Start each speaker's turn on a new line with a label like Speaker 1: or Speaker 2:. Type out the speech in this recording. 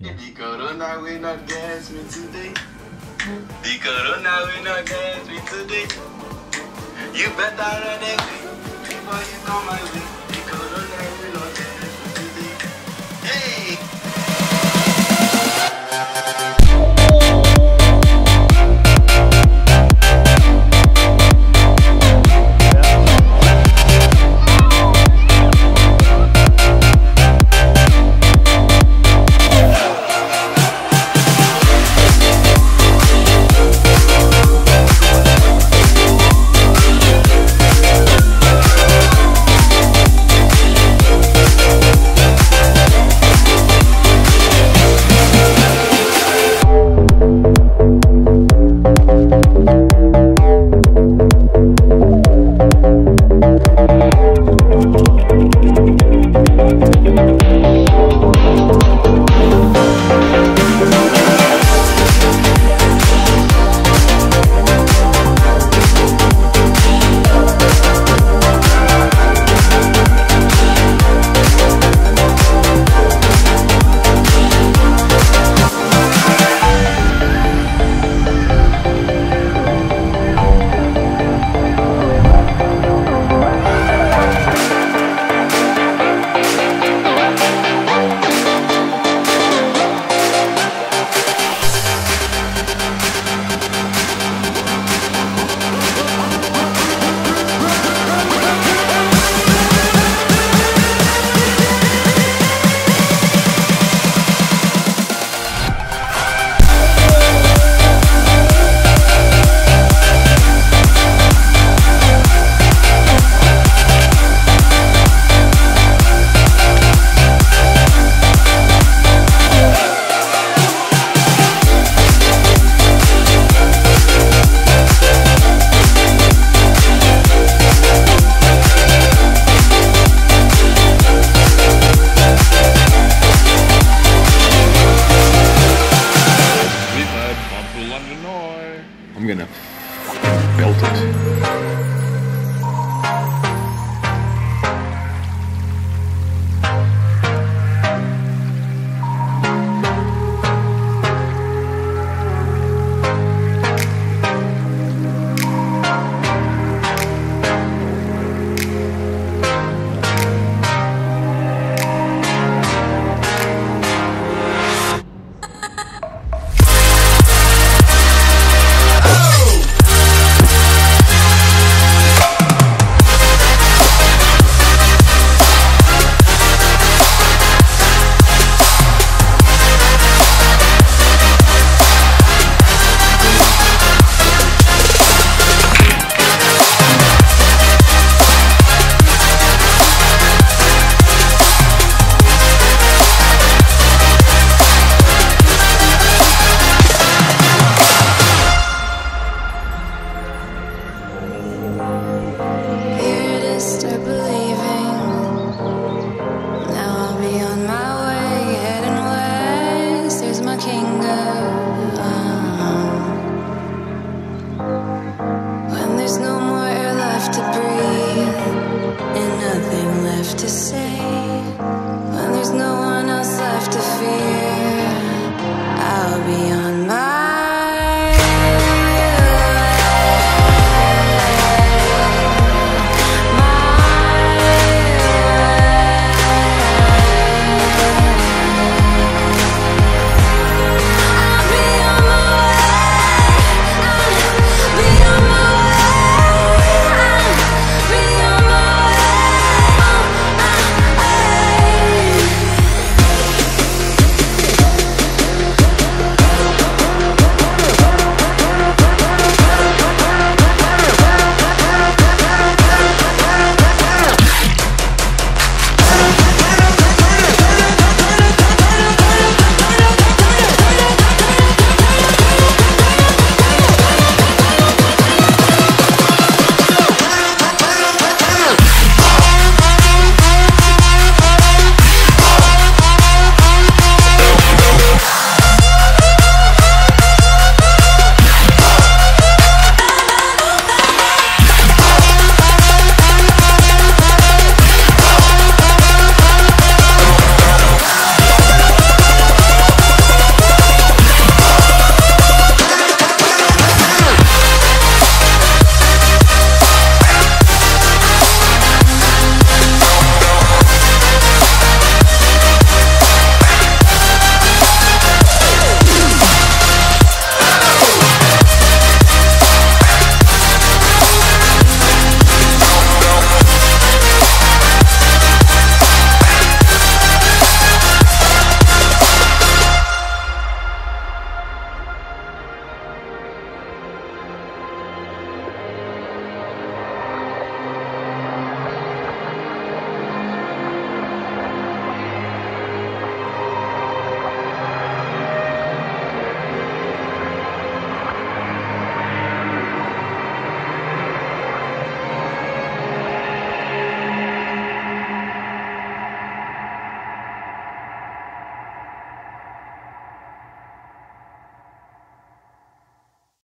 Speaker 1: Yeah.
Speaker 2: Because now we not gas me today. Hmm. Because now we not gas me today. You better run away before you come my way. I'm gonna belt it.